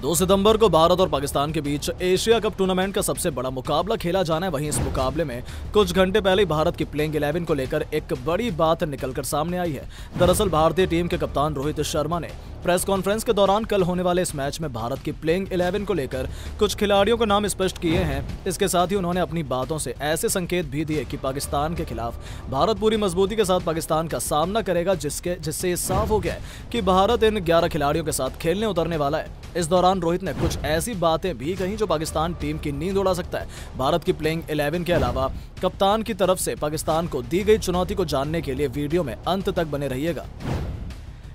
दो सितंबर को भारत और पाकिस्तान के बीच एशिया कप टूर्नामेंट का सबसे बड़ा मुकाबला खेला जाना है। वहीं इस मुकाबले में कुछ घंटे पहले भारत की प्लेइंग 11 को लेकर एक बड़ी बात निकलकर सामने आई है। दरअसल, भारतीय टीम के कप्तान रोहित शर्मा ने प्रेस कॉन्फ्रेंस के दौरान कल होने वाले इस मैच में भारत की प्लेइंग 11 को लेकर कुछ खिलाड़ियों के नाम स्पष्ट किए हैं। इसके साथ ही उन्होंने अपनी बातों से ऐसे संकेत भी दिए कि पाकिस्तान के खिलाफ भारत पूरी मजबूती के साथ पाकिस्तान का सामना करेगा, जिसके, जिससे साफ़ हो गया कि भारत इन ग्यारह खिलाड़ियों के साथ खेलने उतरने वाला है। इस दौरान रोहित ने कुछ ऐसी बातें भी कही जो पाकिस्तान टीम की नींद उड़ा सकता है। भारत की प्लेइंग 11 के अलावा कप्तान की तरफ़ से पाकिस्तान को दी गई चुनौती को जानने के लिए वीडियो में अंत तक बने रहिएगा।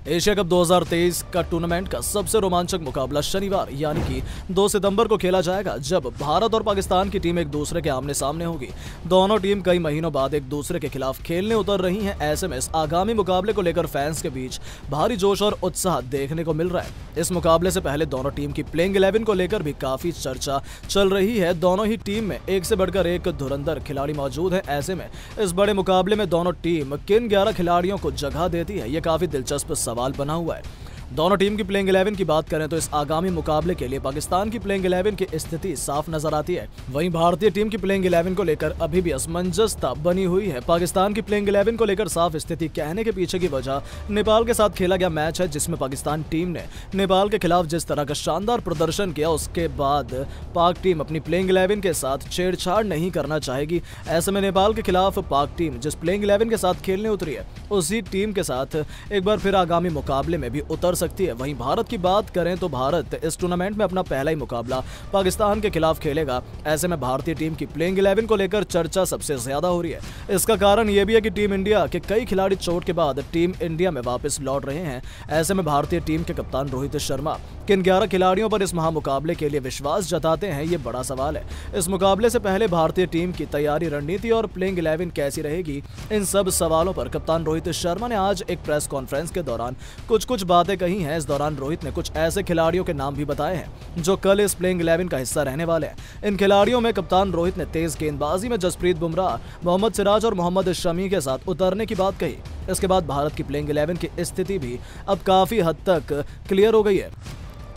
एशिया कप 2023 का टूर्नामेंट का सबसे रोमांचक मुकाबला शनिवार, यानी कि 2 सितंबर को खेला जाएगा, जब भारत और पाकिस्तान की टीम एक दूसरे के आमने सामने होगी। दोनों टीम कई महीनों बाद एक दूसरे के खिलाफ खेलने उतर रही हैं। ऐसे में आगामी मुकाबले को लेकर फैंस के बीच भारी जोश और उत्साह देखने को मिल रहा है। इस मुकाबले से पहले दोनों टीम की प्लेइंग इलेवन को लेकर भी काफ़ी चर्चा चल रही है। दोनों ही टीम में एक से बढ़कर एक धुरंधर खिलाड़ी मौजूद है। ऐसे में इस बड़े मुकाबले में दोनों टीम किन ग्यारह खिलाड़ियों को जगह देती है, ये काफ़ी दिलचस्प सवाल बना हुआ है। दोनों टीम की प्लेइंग 11 की बात करें तो इस आगामी मुकाबले के लिए पाकिस्तान की प्लेइंग 11 की स्थिति साफ़ नज़र आती है। वहीं भारतीय टीम की प्लेइंग 11 को लेकर अभी भी असमंजसता बनी हुई है। पाकिस्तान की प्लेइंग 11 को लेकर साफ़ स्थिति कहने के पीछे की वजह नेपाल के साथ खेला गया मैच है, जिसमें पाकिस्तान टीम ने नेपाल के खिलाफ जिस तरह का शानदार प्रदर्शन किया, उसके बाद पाक टीम अपनी प्लेइंग इलेवन के साथ छेड़छाड़ नहीं करना चाहेगी। ऐसे में नेपाल के खिलाफ पाक टीम जिस प्लेइंग इलेवन के साथ खेलने उतरी है, उसी टीम के साथ एक बार फिर आगामी मुकाबले में भी उतर सकती है। वहीं भारत की बात करें तो भारत इस टूर्नामेंट में अपना पहला ही मुकाबला पाकिस्तान के खिलाफ खेलेगा। ऐसे में भारतीय टीम की प्लेइंग इलेवन को लेकर चर्चा सबसे ज़्यादा हो रही है। इसका कारण यह भी है कि टीम इंडिया के कई खिलाड़ी चोट के बाद टीम इंडिया में वापस लौट रहे हैं। ऐसे में भारतीय टीम के कप्तान रोहित शर्मा, किन ग्यारह खिलाड़ियों पर इस महामुकाबले के लिए विश्वास जताते हैं, ये बड़ा सवाल है। इस मुकाबले से पहले भारतीय टीम की तैयारी, रणनीति और प्लेइंग इलेवन कैसी रहेगी, इन सब सवालों पर कप्तान रोहित शर्मा ने आज एक प्रेस कॉन्फ्रेंस के दौरान कुछ कुछ बातें कही। हैं। इस दौरान रोहित ने कुछ ऐसे खिलाड़ियों के नाम भी बताए हैं, जो कल इस प्लेइंग इलेवन का हिस्सा रहने वाले हैं। इन खिलाड़ियों में कप्तान रोहित ने तेज गेंदबाजी में जसप्रीत बुमराह, मोहम्मद सिराज और मोहम्मद शमी के साथ उतरने की बात कही। इसके बाद भारत की प्लेइंग इलेवन की स्थिति भी अब काफ़ी हद तक क्लियर हो गई है।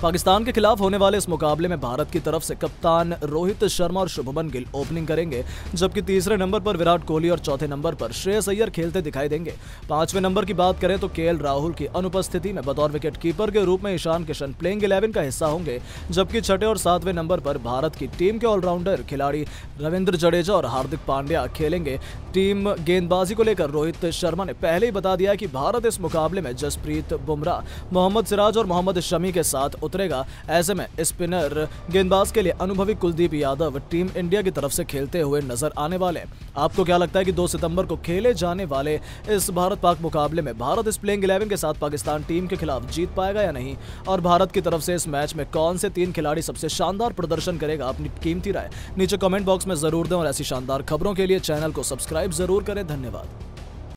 पाकिस्तान के खिलाफ होने वाले इस मुकाबले में भारत की तरफ़ से कप्तान रोहित शर्मा और शुभमन गिल ओपनिंग करेंगे, जबकि तीसरे नंबर पर विराट कोहली और चौथे नंबर पर श्रेयस अय्यर खेलते दिखाई देंगे। पाँचवें नंबर की बात करें तो के राहुल की अनुपस्थिति में बतौर विकेट कीपर के रूप में ईशान किशन प्लेइंग इलेवन का हिस्सा होंगे, जबकि छठे और सातवें नंबर पर भारत की टीम के ऑलराउंडर खिलाड़ी रविंद्र जडेजा और हार्दिक पांड्या खेलेंगे। टीम गेंदबाजी को लेकर रोहित शर्मा ने पहले ही बता दिया कि भारत इस मुकाबले में जसप्रीत बुमराह, मोहम्मद सिराज और मोहम्मद शमी के साथ उतरेगा। ऐसे में स्पिनर गेंदबाज के लिए अनुभवी कुलदीप यादव टीम इंडिया की तरफ़ से खेलते हुए नज़र आने वाले आपको क्या लगता है कि 2 सितंबर को खेले जाने वाले इस भारत पाक मुकाबले में भारत इस प्लेइंग इलेवन के साथ पाकिस्तान टीम के खिलाफ जीत पाएगा या नहीं? और भारत की तरफ़ से इस मैच में कौन से तीन खिलाड़ी सबसे शानदार प्रदर्शन करेगा? अपनी कीमती राय नीचे कमेंट बॉक्स में ज़रूर दें और ऐसी शानदार खबरों के लिए चैनल को सब्सक्राइब ज़रूर करें। धन्यवाद।